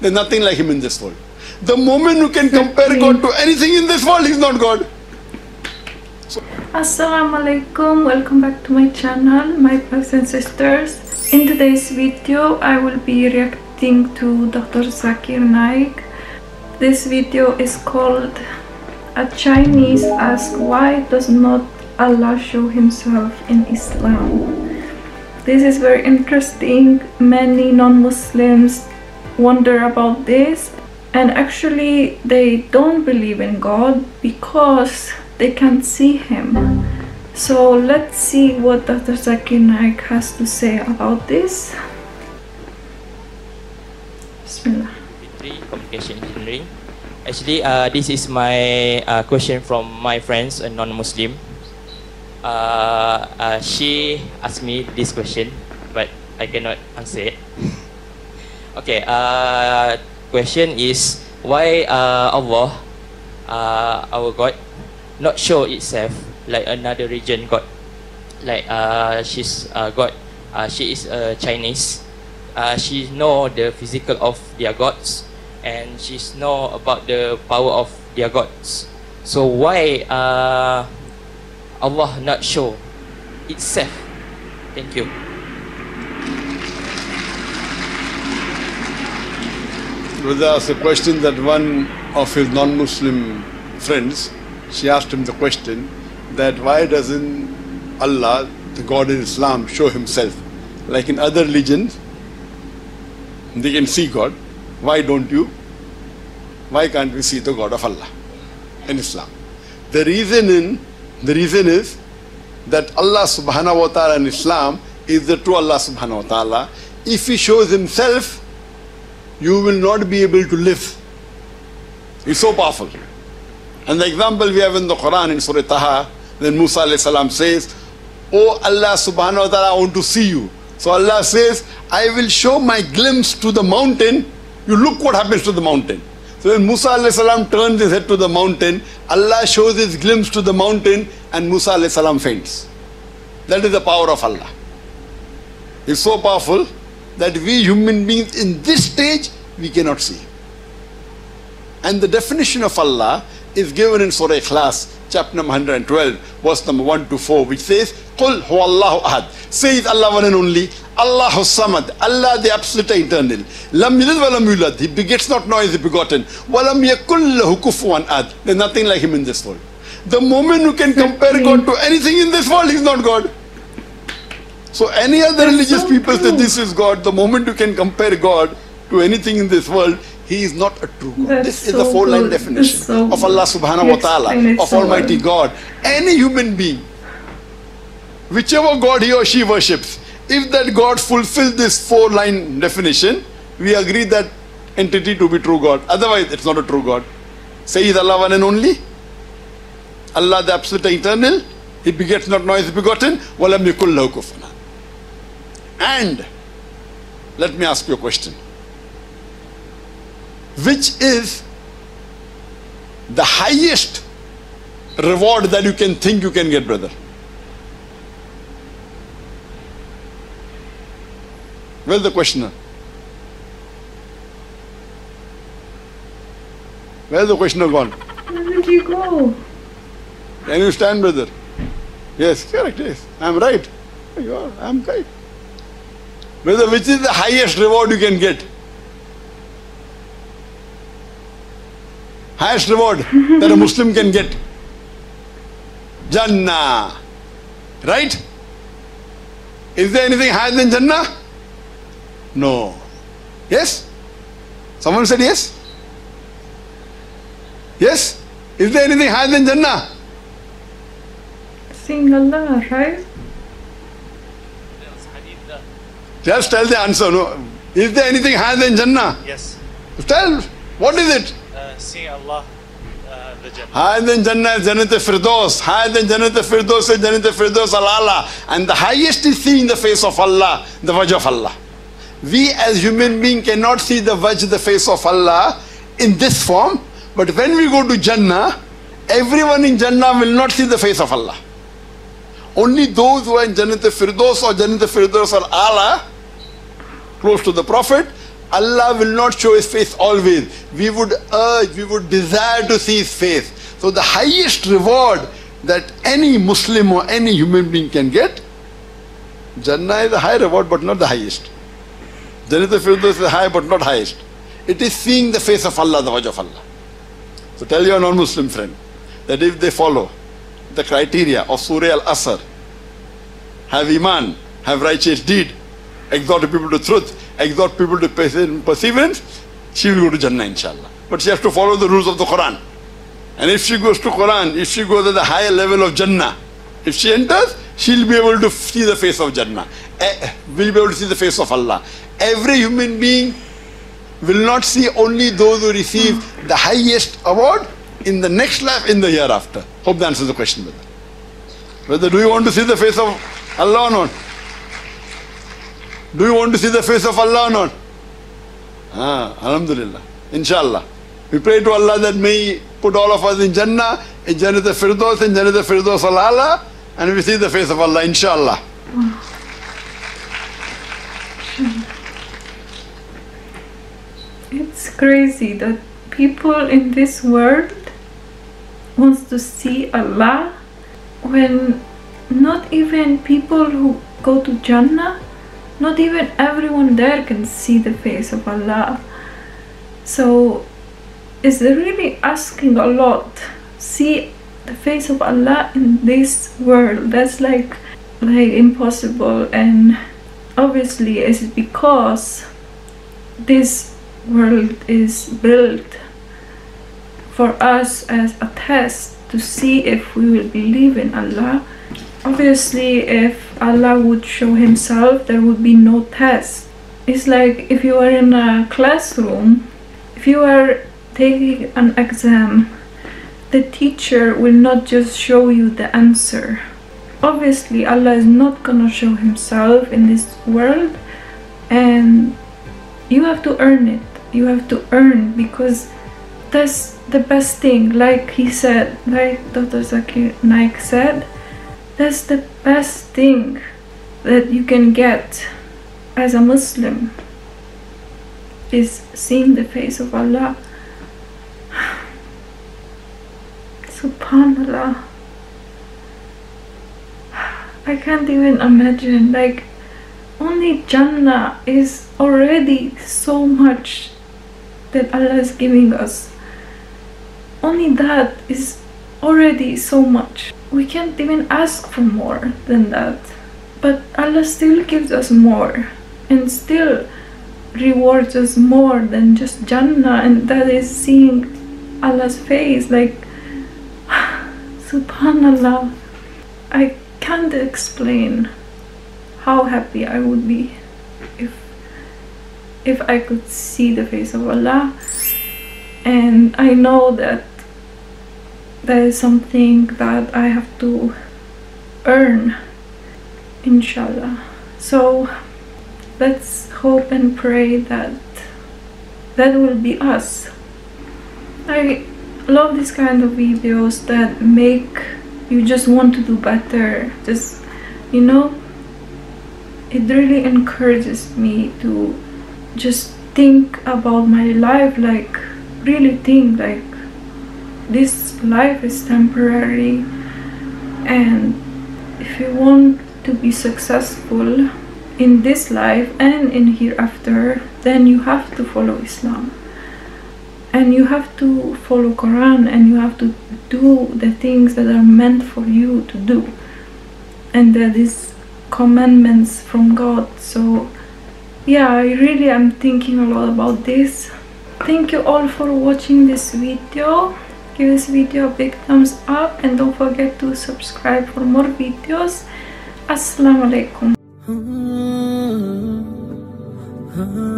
There's nothing like him in this world. The moment you can compare God to anything in this world, he's not God. Assalamu alaikum, welcome back to my channel, my brothers and sisters. In today's video, I will be reacting to Dr. Zakir Naik. This video is called A Chinese Ask Why Does Not Allah Show Himself in Islam? This is very interesting. Many non-Muslims wonder about this and actually they don't believe in God because they can't see him. So let's see what Dr. Zakir Naik has to say about this. Communication Engineering. Actually, uh, this is my uh, question from my friends, a non-Muslim. Uh, uh, she asked me this question, but I cannot answer it. Okay, uh, question is why uh, Allah, uh, our God, not show itself like another region God, like uh, she's uh, God, uh, she is a Chinese. Uh, she know the physical of their gods, and she know about the power of their gods. So why uh, Allah not show itself? Thank you. Asked a question that one of his non-Muslim friends, she asked him the question that why doesn't Allah, the God in Islam, show himself? Like in other religions, they can see God. Why don't you? Why can't we see the God of Allah in Islam? The reason in the reason is that Allah subhanahu wa ta'ala in Islam is the true Allah subhanahu wa ta'ala. If He shows Himself, you will not be able to live. He's so powerful. And the example we have in the Quran in Surah Taha, when Musa says, Oh Allah subhanahu wa ta'ala, I want to see you. So Allah says, I will show my glimpse to the mountain. You look what happens to the mountain. So when Musa turns his head to the mountain, Allah shows his glimpse to the mountain and Musa salam faints. That is the power of Allah. It's so powerful that we human beings in this stage, we cannot see. And the definition of Allah is given in Surah Ikhlas, chapter number 112, verse number 1 to 4, which says, Qul huwallahu ahad. Say Allah one and only. Allahu samad. Allah the absolute eternal. Lam yalid wa lam yulad. He begets not nor is he begotten. Wa lam yakul lahu kufuwan ad. There's nothing like him in this world. The moment you can compare God to anything in this world, he's not God. So any other That's religious so people say this is God. The moment you can compare God to anything in this world, he is not a true God. That's this is so the four-line definition so of Allah subhanahu wa ta'ala, of Almighty. God. Any human being, whichever God he or she worships, if that God fulfills this four-line definition, we agree that entity to be true God. Otherwise, it's not a true God. Say is Allah one and only. Allah the absolute eternal. He begets not nor is begotten. Walam yakul lahu ahad. And let me ask you a question. Which is the highest reward that you can think you can get, brother? Where's the questioner? Where's the questioner gone? Where did you go? Can you stand, brother? Yes, correct, yes. I'm right. You are, I'm right. Brother, which is the highest reward you can get? Highest reward that a Muslim can get. Jannah. Right? Is there anything higher than Jannah? No. Yes? Someone said yes? Yes? Is there anything higher than Jannah? Seeing Allah, right? Just tell the answer. No. Is there anything higher than Jannah? Yes. Tell. What is it? Uh, seeing Allah, uh, the Jannah. Higher than Jannah is Jannat Firdaus. Higher than Jannat Firdaus is Jannat Firdaus al-Ala. And the highest is seeing the face of Allah, the Wajh of Allah. We as human beings cannot see the Wajh, the face of Allah in this form. But when we go to Jannah, everyone in Jannah will not see the face of Allah. Only those who are in Jannat Firdaus or Jannat Firdaus al-Ala, close to the Prophet, Allah will not show His face always. We would urge, we would desire to see His face. So the highest reward that any Muslim or any human being can get, Jannah is a high reward but not the highest. Jannah Firdaus is high but not highest. It is seeing the face of Allah, the wajh of Allah. So tell your non-Muslim friend that if they follow the criteria of Surah Al-Asr, have Iman, have righteous deed, exhort people to truth, exhort people to perseverance, she will go to Jannah inshallah. But she has to follow the rules of the Quran. And if she goes to Quran, if she goes at the higher level of Jannah, if she enters, she'll be able to see the face of Jannah. Eh, will be able to see the face of Allah. Every human being will not see only those who receive the highest award in the next life, in the hereafter. Hope that answers the question, brother. Whether do you want to see the face of Allah or not? Do you want to see the face of Allah or not? Ah, Alhamdulillah. Inshallah. We pray to Allah that may put all of us in Jannah, in Jannah the Firdaus, in Jannah the Firdaus al and we see the face of Allah, inshallah. It's crazy that people in this world wants to see Allah when not even people who go to Jannah, not even everyone there can see the face of Allah. So it's really asking a lot. See the face of Allah in this world. That's like like impossible and obviously it's because this world is built for us as a test to see if we will believe in Allah. Obviously, if Allah would show Himself, there would be no test. It's like if you are in a classroom, if you are taking an exam, the teacher will not just show you the answer. Obviously, Allah is not gonna show Himself in this world, and you have to earn it you have to earn because that's the best thing like he said like dr zakir naik said that's the best thing that you can get as a muslim is seeing the face of allah subhanallah i can't even imagine like only jannah is already so much that Allah is giving us. Only that is already so much. We can't even ask for more than that. But Allah still gives us more and still rewards us more than just Jannah and that is seeing Allah's face like subhanallah I can't explain how happy I would be if if I could see the face of Allah and I know that that is something that I have to earn inshallah. So let's hope and pray that that will be us. I love this kind of videos that make you just want to do better. Just you know it really encourages me to just think about my life like really think like this life is temporary and if you want to be successful in this life and in hereafter then you have to follow Islam. And you have to follow Quran and you have to do the things that are meant for you to do. And that is commandments from God. So yeah i really am thinking a lot about this. Thank you all for watching this video give this video a big thumbs up and don't forget to subscribe for more videos. Assalamu alaikum hmm, hmm.